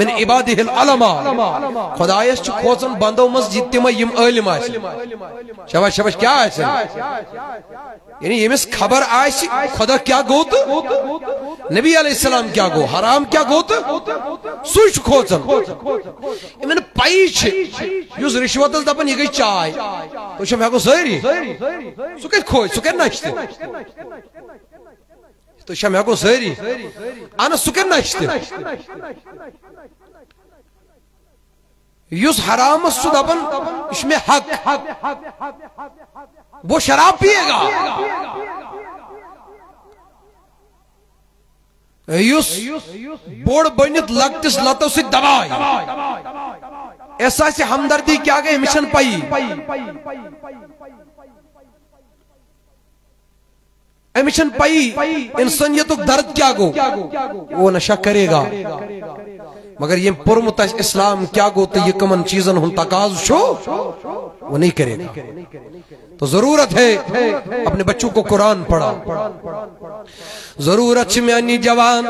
من عباده العلماء. خدایس چھ کھوچن بندو مز جتم یم علم آس شباش شباش کیا آس یعنی یمس خبر آس خدا کیا گوت؟ نبی علیہ السلام کیا گو؟ حرام کیا گوت؟ سوچ کھوچن یمن پائی چھ یوز رشوت دپن یہ گئی چائے. تو شم ہیکو ساری سو کت کھوچ سو کت نشتے. تو شام ہیکو ساری انا سہ کر نشتہ یس حرام سہ دپان یہ میں حق۔ وہ شراب پیے گا۔ یس بوڑ بنت لگتس لتو سی دوائی احساس ہمدردی کیا گئے، مشن پائی۔ امیشن پائی انسانیتو درد کیا گو وہ نشہ کرے گا مگر یہ پرمت اسلام کیا گو تو یہ کمن چیزن ہن تقاض شو؟ وہ نہیں کرے گا۔ تو ضرورت ہے اپنے بچوں کو قرآن پڑھا۔ ضرورت چھ میانی جوان،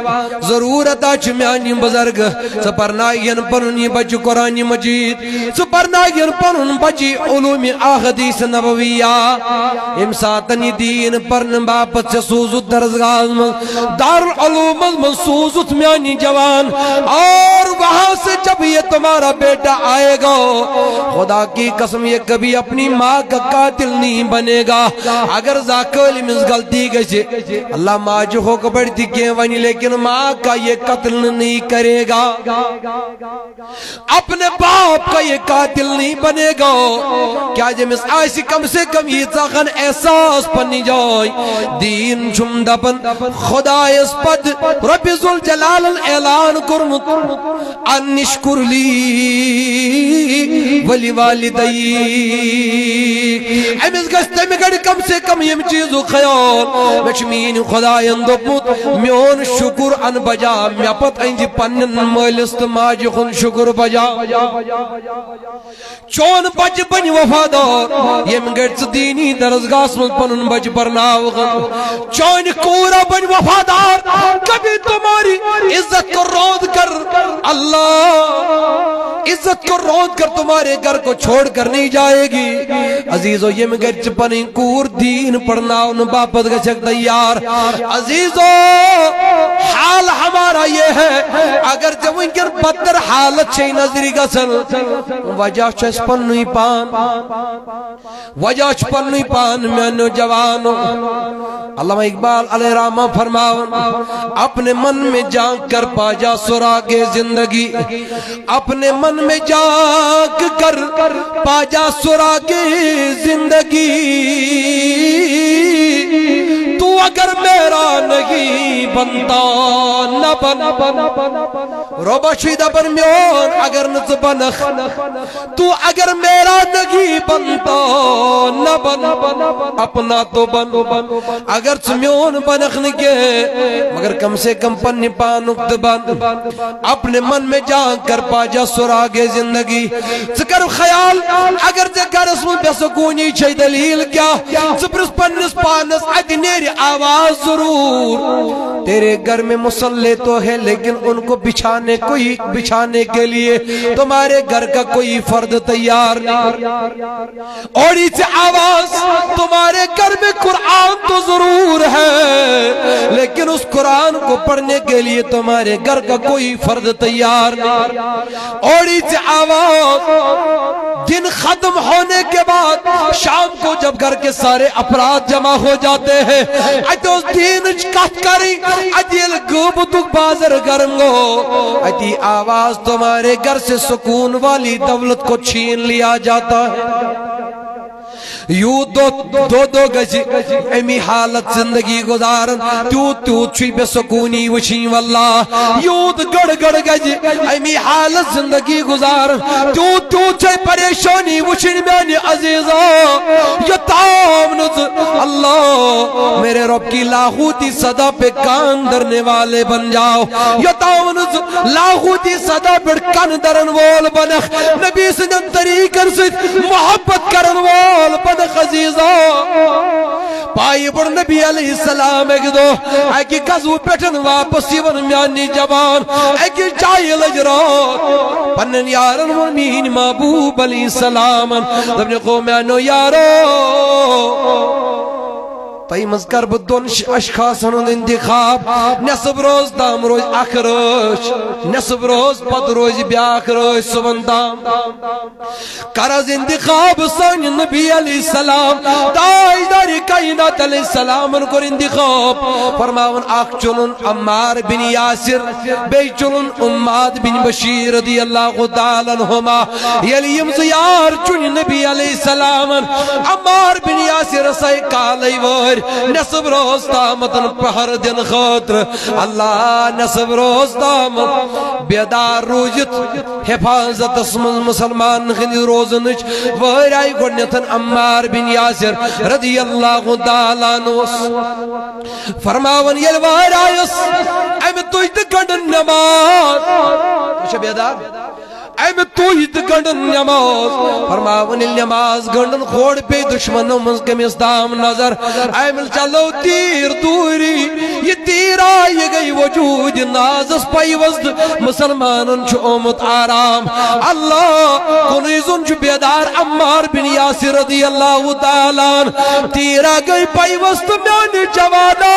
ضرورت چھ میانی بزرگ۔ سپرنائین پنن بچ قرآن مجید۔ سپرنائین پنن بچی علوم آحدیث نبویہ۔ امساتنی دین پرن باپت سے سوزت درزگاز من دار العلوم من سوزت میانی جوان۔ آہ اور وہاں سے جب یہ تمہارا بیٹا آئے گا، خدا کی قسم یہ کبھی اپنی ماں کا قاتل نہیں بنے گا۔ اگر زاکولی منز غلطی گئے اللہ ماں جو ہو کو بڑھتی ونی لیکن ماں کا یہ قتل نہیں کرے گا۔ اپنے باپ کا یہ قاتل نہیں بنے گا۔ کیا جی جمس آئیسی کم سے کم یہ تاخن احساس پنی جائے۔ دین چھم دپن، خدا اس پد، رب ذوالجلال اعلان کرمت ان نشکر لی ولی والدی. امس گستے میں گڑ کم سے کم یم چیزو خیال. مچمین یعنی خدا اندپت میون شکر ان بجا. میا پت انج پنن مالست ماج خون شکر بجا. چون بج بن وفادار. یم گڑ دینی درزگاہ من پنن بج پرناو چون کورا بن وفادار. کبھی تمہاری عزت کو رود کر اللہ عزت کو رود کر تمہارے گھر کو چھوڑ کر نہیں جائے گی۔ عزیزو یہ مگر چپنی کور دین پڑھنا ان باپت گچک تیار۔ عزیزو حال ہمارا یہ ہے، اگر جب انکر بدر حالت چھے نظری گسل وجہ چھس پنوی پان۔ وجہ چھس پنوی پان میں جوانو اللہ اقبال علیہ رامہ فرماؤن، اپنے من میں جان کر پا جا سراغ زندگی۔ زندگی اپنے من میں جاگ کر پا جا سراغ زندگی اگر میرا نہیں بنتا، نہ بن۔ روبا شیدہ میون، اگر نت بنخ تو اگر میرا نہیں بنتا، نہ بن۔ اپنا تو بن۔ اگر چمیون بنخ نکے، مگر کم سے کم پنی پانک بن۔ اپنے من میں جان کر پا جا سراغ زندگی۔ ذکر خیال، اگر ذکر اس میں بے سکونی چھے دلیل کیا۔ سپرس پنس پانس ادنیر آواز ضرور۔ تیرے گھر میں مسلح تو ہے، لیکن ان کو بچھانے، کوئی بچھانے کے لیے تمہارے گھر کا کوئی فرد تیار اور اس آواز تمہارے گھر میں قرآن تو ضرور ہے، لیکن اس قرآن کو پڑھنے کے لیے تمہارے گھر کا کوئی فرد تیار اور اس آواز دن ختم ہونے کے بعد شام کو جب گھر کے سارے اپراد جمع ہو جاتے ہیں اتو اس کت کریں اتیل گوبتک بازر گرم گو اتی آواز تمہارے گھر سے سکون والی دولت کو چھین لیا جاتا ہے۔ یو دو دو دو گجی امی حالت زندگی گزارن تیوت تیوت چھوی بے سکونی وچھیں واللہ یود گڑ گڑ گجی امی حالت زندگی گزارن تیوت تیوت چھوی پریشانی وچھیں میں عزیزا یہ تام نز اللہ میرے رب کی لاہوتی صدا پہ کان درنے والے بن جاؤ یہ تام نز لاہوتی صدا پہ کان درن وول بنخ نبی سنن طریقر سے محبت کرن وول بنخ محمد خزیزہ. پائی بڑھ نبی علیہ السلام ایک دو. ایکی قضو پیٹن واپس یون میانی جوان. ایکی چاہی لجرات پنن یارن ورمین محبوب علیہ السلام. دبنی قومیانو یارو. تائی مذکر بدون اشخاص ہنون انتخاب. نصب روز دام روز اخ روز. نصب روز پد روز بیاخ روز سبن دام. کرز انتخاب سن نبی علیہ السلام. تائی داری کائنات علیہ السلام ان انتخاب. فرماون اخ چلن عمار بن یاسر، بے چلن اماد بن بشیر رضی اللہ تعالی عنہما. یلی یم زیار چن نبی علیہ السلام. عمار بن یاسر سائی کالی ور. نصب روز تامتن پہر دن خطر اللہ نصب روز تامت، بیدار روجت حفاظت اسم مسلمان خندی روزنچ وہرائی گڑنیتن امار بن یاسر رضی اللہ تعالیٰ نوس فرماون، یل وہرائیس ایم توجد گڑن نماز۔ تو بیدار؟ ایم توحید گنڈن نماز، فرماون نماز، گنڈن خوڑ پہ دشمنوں منز کمیس دام نظر۔ ایم چلو تیر دوری، یہ تیر آئی گئی وجود، نازس پائی وزد مسلمانن چھو امت آرام۔ اللہ کنیزن چھو بیدار امار بن یاسر رضی اللہ تعالیٰ تیرا گئی پائی وزد میانی جوانا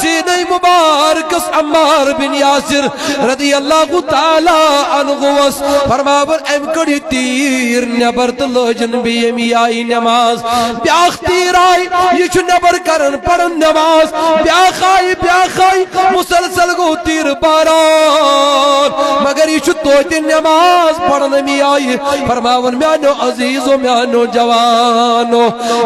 سینہ مبارکس امار بن یاسر رضی اللہ تعالیٰ انغوس فرماون ام کڑی تیر نبر تو لوجن بھی امی آئی نماز۔ بیاخ تیر آئی، یہ چھو نبر کرن پڑن نماز۔ بیاخ آئی بیاخ آئی، مسلسل گو تیر باران مگر یہ چھو توتی نماز پڑن امی آئی۔ فرماون، میانو عزیز و میانو جوانو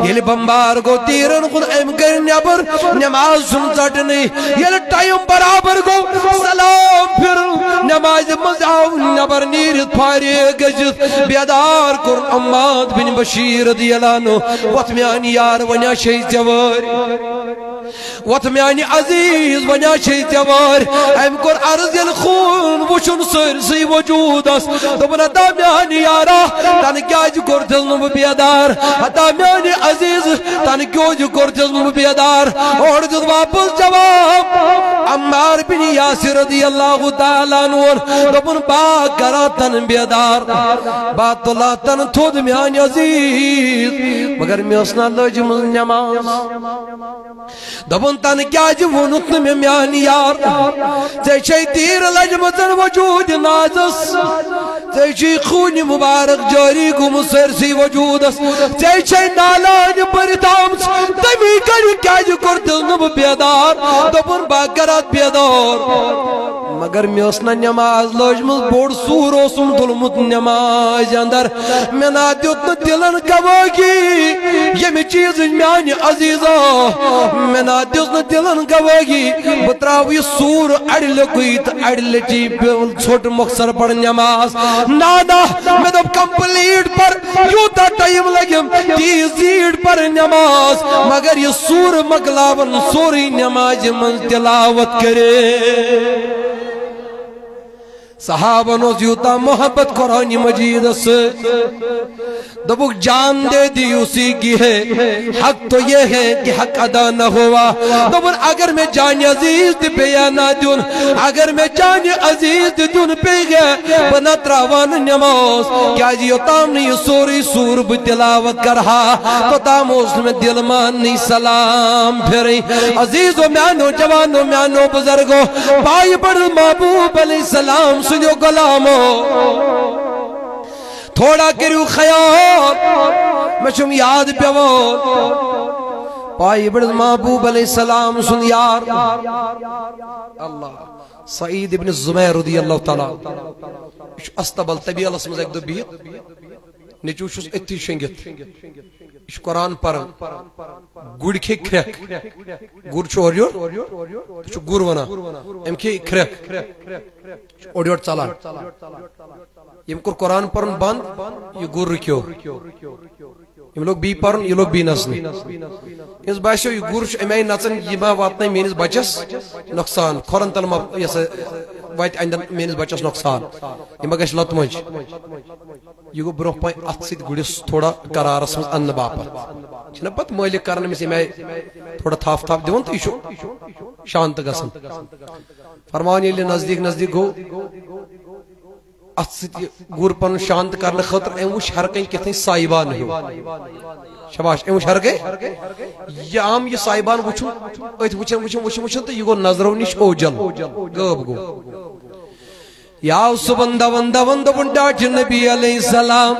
یہ بمبار گو تیرن خود ام کر نبر، نماز سن چٹنی یہ ٹائم برابر گو، سلام پھر۔ نماز مزاو نبر نیرت پھاری گجت بیدار کر اماد بن بشیر رضی اللہ عنہ وطمیانی یار ونیا شہید جوار۔ وطمیانی عزیز ونیا شہید جوار۔ ایم کر عرض الخون وشن سر سی وجود اس دبنا دامیانی یارا، تن کیا جو کر دلنم بیدار۔ دامیانی عزیز، تن کیا جو کر دلنم بیدار۔ اور جد واپس جواب امار بن یاسر رضی اللہ تعالیٰ نور دبن باگ کرا تن بیدار، بات اللہ تن تھود میان عزیز، مگر میں اسنا لجم نماز۔ دبن تن کیا جی جو ونت میں میان یار۔ چیچے تیر لجم تن وجود نازس۔ چیچے خون مبارک جاری گم سرسی وجود چیچے نالان پرتام تمی کری کیا جی جو کرتل نب بیدار۔ دبن باگرات بیدار۔ مگر میں اسنا نماز لجم بوڑ سور اسم دلمت نماز اندر۔ میں نا دیت دلن گواگی یہ چیز میانی عزیزا میں نا دیت دلن گواگی، بتراوی سور اڑ لکویت اڑ لٹی چھوٹ مخصر پڑ نماز۔ نانا میں دب کمپلیٹ پر یوتا ٹائم لگیم تیزیڈ پر نماز۔ مگر یہ سور مگلاون سوری نماز من تلاوت کرے۔ صحابہ نو زیوتا محبت قرآن مجید سے۔ دبک جان دے دی اسی کی ہے۔ حق تو یہ ہے کہ حق ادا نہ ہوا۔ دبن اگر میں جان عزیز دی پہ یا نہ دون، اگر میں جان عزیز دی دون پہ گئے بنا تراوان نماز۔ کیا جی تام نہیں سوری سور بتلاوت کرہا؟ تو تام اس میں دل مانی سلام پھر عزیز و میانو، جوانو، میانو بزرگو بائی بڑھ محبوب علیہ السلام سنو غلامو تھوڑا کرو خیال. میں چھم یاد پیو پائی بڑھ محبوب علیہ السلام سن یار. اللہ. سعید ابن زمیر رضی اللہ تعالیٰ. استبل طبی اللہ ایک دو بیت. نیچو اتی شنگت. اش قرآن پر گوڑ کھے کھرک گوڑ اور گر ونان ام کھے کھرک اور یور چلان یم کر قرآن پرن بند، یہ گر رکیو یم لوگ بی پرن یہ لوگ بی نسنی اس باسیو یہ گوڑ چھو امی نسن یہ ما واتنائی مینس بچس نقصان کھورن تل ما یہ وات اندر مینس بچس نقصان یہ ما گش لط مج یہ گو برو پائی ات سید گڑس تھوڑا قرارس مز ان باپت چھنا پت مالک کرن مس میں تھوڑا تھاف تھاف دیون تو یہ شانت گسن فرمان یلی نزدیک نزدیک گو ات گر پن شانت کرن خاطر ایم وش ہر کہیں کتھیں سائبان ہو۔ شباش ایم وش ہر گئے؟ یہ عام یہ سائبان وچھو ات وچھن وچھن وچھن وچھن تو یہ گو نظرو نش اوجل گوب گو۔ یا صبح دون دون دون ڈاٹ نبی علیہ السلام،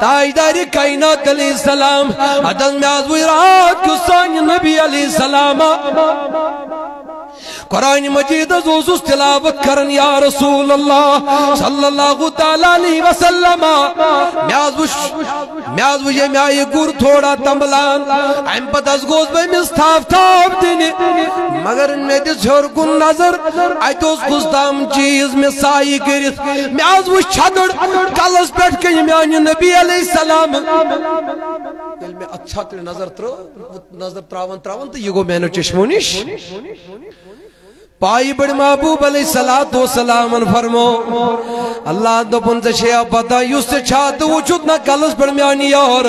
تاجدار کائنات علیہ السلام عدد میں آزوی رات کیوں نبی علیہ السلام۔ قرآن مجید زوزوس تلاوت کرن یا رسول اللہ صلی اللہ تعالیٰ علیہ وسلم میازوش میازوش یہ میائی گر تھوڑا تمبلان ایم پت از گوز بے مستاف تاف دینی مگر میں دس جھر نظر، آئی اس گزدام چیز میں سائی کرت میازوش چھدڑ کلس پیٹ کے میانی نبی علیہ السلام۔ دل میں اچھا تر نظر تر، نظر تراون تراون تو یہ گو میں نے چشمونش پائی بڑی محبوب علیہ السلام فرمو، اللہ دو پن سے شیعہ پتا یوس سے چھات وچھت نہ کلس پڑ میانی یار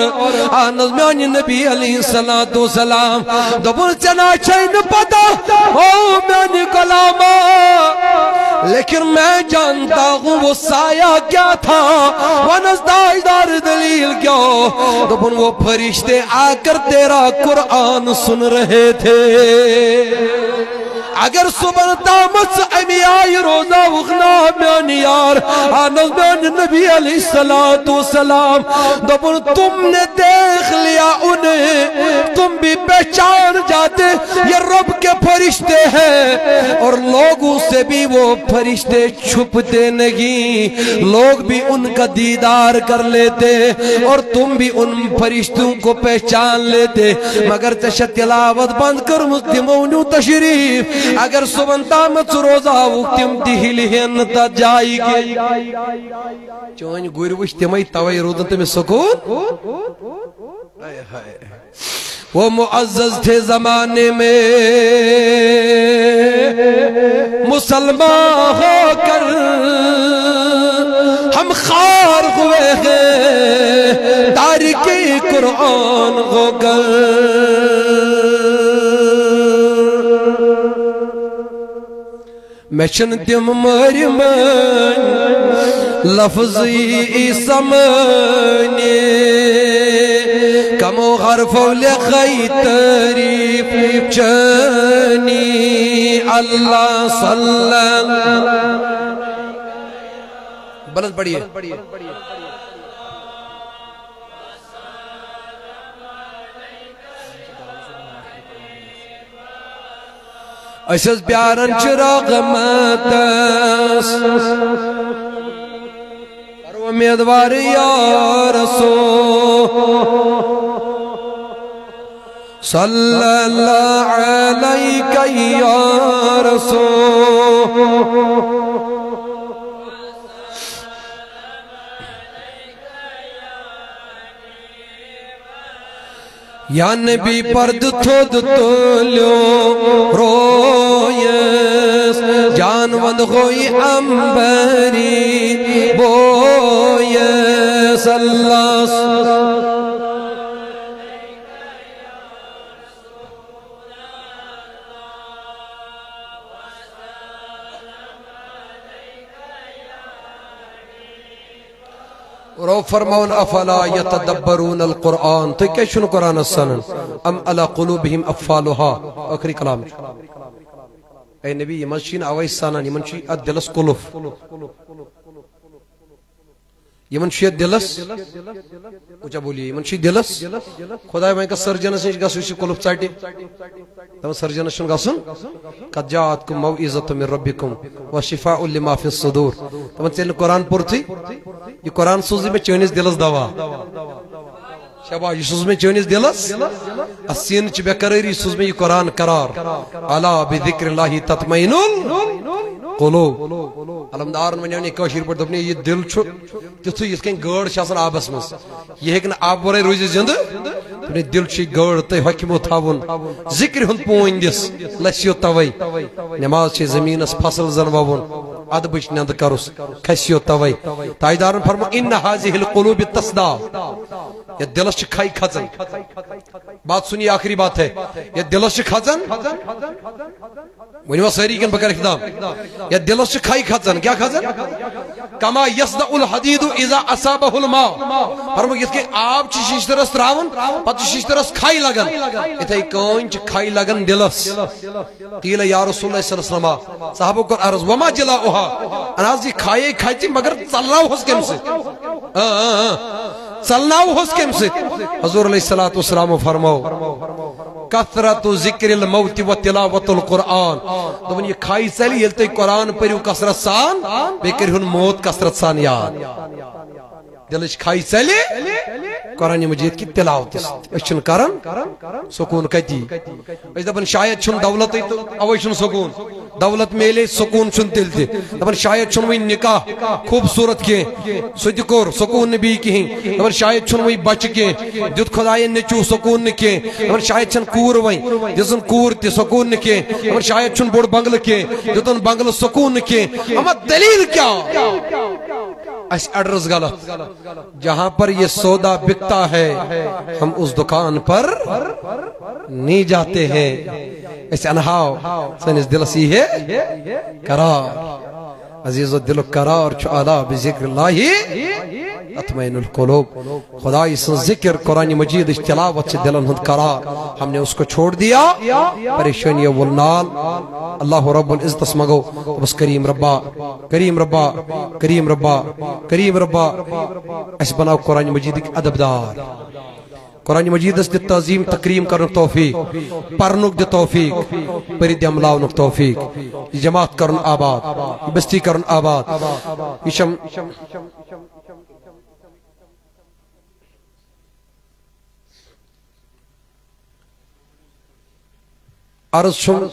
آنز میانی نبی علیہ السلام دو پن سے نا چھین پتا او میانی کلاما۔ لیکن میں جانتا ہوں وہ سایہ کیا تھا ونس دائدار دلیل کیا۔ دو پن وہ فرشتے آ کر تیرا قرآن سن رہے تھے۔ اگر صبر تامس امی آئی روزہ اغنا میانی یار آنز میانی نبی علیہ السلام دبر تم نے دیکھ لیا تم بھی پہچان جاتے، یہ رب کے فرشتے ہیں۔ اور لوگوں سے بھی وہ فرشتے چھپتے نہیں۔ لوگ بھی ان کا دیدار کر لیتے اور تم بھی ان فرشتوں کو پہچان لیتے۔ مگر تشت تلاوت بند کر مسلمونو تشریف۔ اگر صبح تامت روزہ وقتم دہل ہن تا جائی کے۔ چون گر وش تمئی توئی رودن تم سکون؟ وہ معزز تھے زمانے میں۔ مسلمان ہو کر ہم خار ہوئے ہیں۔ تاریکی قرآن ہو کر۔ میں چن تم لفظی سمانی کمو حرفو لخی تریف چنی اللہ صلی اللہ بلد پڑھئے اسس پیارن چراغ ماتس پر امیدوار یا رسول۔ صلی اللہ علیکہ یا رسول یا نبی پرد تھود تولیو رویس جان وند ہوئی امبری بویس اللہ رو فرمون افلا یتدبرون القرآن؟ تو کیا شنو قرآن السنن ام علا قلوبهم افالوها اخری کلام اے نبی، یہ منشین آوائی سانان یہ منشی ادلس قلوف یمن چھ دلس۔ اونچا بولیے یمن چھ دلس۔ خدا وۄنۍ کتھ سرجنس نش گژھو یہ کلف ژٹہِ دپان سرجنس چھُنہٕ گژھُن قد جاءتكم موعظة من ربكم وشفاء لما في الصدور۔ دپان ژےٚ نہٕ قرآن پوٚرتھٕے یہ قرآن سوزی مےٚ چٲنِس دلس دوا۔ شباش یہ سوز میں چٲنِس دلس۔ اسین چھ بے قراری سوز میں یہ قرآن قرار۔ الا بذکر اللہ تطمئن قلوب علمدارن ونیو یعنی کشیر پہ دپنے یہ دل چھو، تیتھو یت کن گاڑ چھ آسان آبس مز یہ ہیکن آب ورے روزِ زند دپنے یعنی دل چھ گاڑ تہ حکمو تھاون۔ ذکر ہن پون دس لسیو توے نماز چھ زمینس فصل زن وون ادبچ نند کرس کھسیو توے تاجدارن فرمو، ان هذه القلوب تصدا یہ دلس چھ کھائی کھزن۔ بات سنی، آخری بات ہے۔ یہ دلس چھ کھزن؟ ونیو ساری کن بکر اقدام یا دلس چھ کھائی کھزن کیا کھزن کما یصدع الحدید اذا اصابه الماء فرمو یت کہ آب چھ ششترس تراون پتہ ششترس کھائی لگن اتھے کون چھ کھائی لگن دلس قیل یا رسول اللہ صلی اللہ علیہ وسلم صحابہ کو عرض وما جلاؤها اناز یہ کھائے کھائی مگر چلاو ہس کم سے چلناو ہس کم سے حضور علیہ الصلوۃ والسلام فرماؤ کثرت ذکر الموت و تلاوت القرآن۔ دبن یہ کھائی سلی یل تی قرآن پریو کثرت سان، بے کرہن موت کثرت سان یاد۔ دلش کھائی سلی قرآن مجید کی تلاوت اچھن کرن، سکون کتی اس دبن شاید چھن دولت تو، اوی چھن سکون۔ دولت میلے سکون چھن تل تی دبن شاید چھن وی نکاح خوبصورت کے۔ سوتی کور سکون نبی کی ہیں۔ دبن شاید چھن وی بچ کے۔ دیت خدای نچو سکون نکے دبن شاید چھن کور وی۔ دیتن کور تی سکون نکے دبن شاید چھن بوڑ بنگل کے۔ دیتن بنگل سکون نکے اما دلیل کیا؟ اس ایڈرس غلط جہاں پر یہ سودا بکتا ہے، ہم اس دکان پر نہیں جاتے ہیں۔ اس انہاؤ سنس دل سی ہے؟ قرار۔ عزیز و دل قرار چھو آلا بذکر اللہ اطمئن القلوب. خدا اس ذکر قرآن مجید اس تلاوت سے دلن ہند قرار ہم نے اس کو چھوڑ دیا. پریشانی والنال اللہ رب العزت اسمگو بس کریم ربا. کریم ربا. کریم ربا. کریم ربا. اس بناو قرآن مجید ادب دار قرآن مجید اس دی تعظیم، تکریم کرنک توفیق. پرنک دی توفیق. پرید عملاونک توفیق. جماعت کرن آباد. بستی کرن آباد. یشم عرض شم